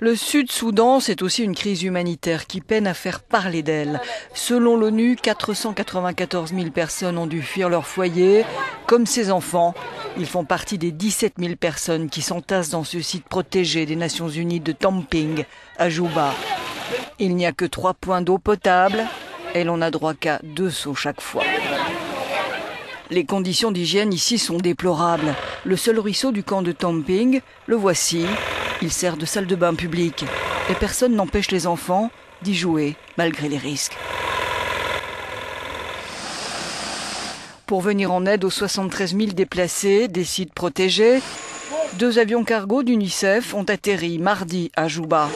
Le Sud-Soudan, c'est aussi une crise humanitaire qui peine à faire parler d'elle. Selon l'ONU, 494 000 personnes ont dû fuir leur foyer. Comme ces enfants, ils font partie des 17 000 personnes qui s'entassent dans ce site protégé des Nations Unies de Tamping, à Juba. Il n'y a que trois points d'eau potable et l'on n'a droit qu'à deux seaux chaque fois. Les conditions d'hygiène ici sont déplorables. Le seul ruisseau du camp de Tamping, le voici. Il sert de salle de bain publique. Et personne n'empêche les enfants d'y jouer, malgré les risques. Pour venir en aide aux 73 000 déplacés des sites protégés, deux avions cargo d'UNICEF ont atterri mardi à Juba.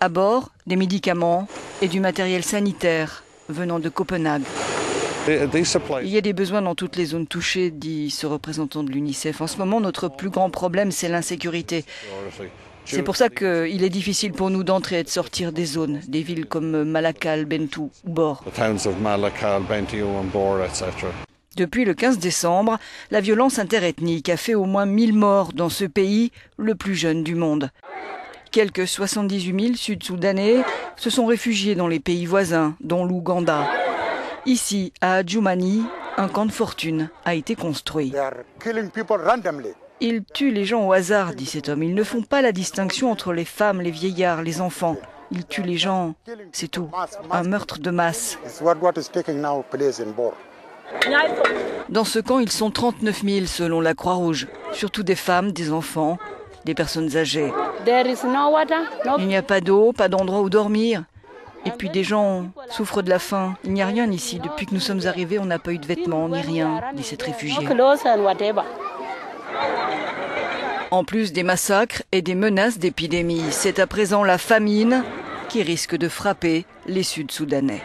À bord, des médicaments et du matériel sanitaire venant de Copenhague. Il y a des besoins dans toutes les zones touchées, dit ce représentant de l'UNICEF. En ce moment, notre plus grand problème, c'est l'insécurité. C'est pour ça qu'il est difficile pour nous d'entrer et de sortir des zones, des villes comme Malakal, Bentou ou Bor. Depuis le 15 décembre, la violence interethnique a fait au moins 1000 morts dans ce pays, le plus jeune du monde. Quelques 78 000 Sud-Soudanais se sont réfugiés dans les pays voisins, dont l'Ouganda. Ici, à Adjoumani, un camp de fortune a été construit. Ils tuent les gens au hasard, dit cet homme. Ils ne font pas la distinction entre les femmes, les vieillards, les enfants. Ils tuent les gens, c'est tout. Un meurtre de masse. Dans ce camp, ils sont 39 000 selon la Croix-Rouge, surtout des femmes, des enfants, des personnes âgées. Il n'y a pas d'eau, pas d'endroit où dormir. Et puis des gens souffrent de la faim. Il n'y a rien ici. Depuis que nous sommes arrivés, on n'a pas eu de vêtements ni rien, dit cette réfugiée. En plus des massacres et des menaces d'épidémie, c'est à présent la famine qui risque de frapper les Sud-Soudanais.